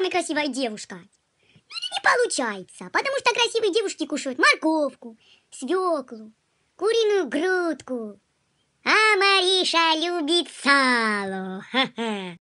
самая красивая девушка. Это не получается, потому что красивые девушки кушают морковку, свеклу, куриную грудку. А Мариша любит сало. Ха-ха.